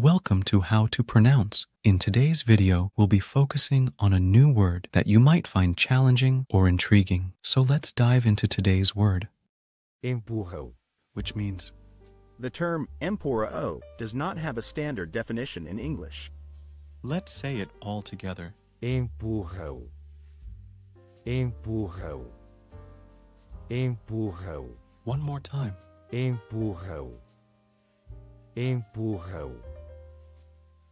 Welcome to How to Pronounce. In today's video, we'll be focusing on a new word that you might find challenging or intriguing. So let's dive into today's word, empurra-o, which means The term empurra-o does not have a standard definition in English. let's say it all together. empurra-o, empurra-o, empurra-o, One more time. empurra-o, empurra-o,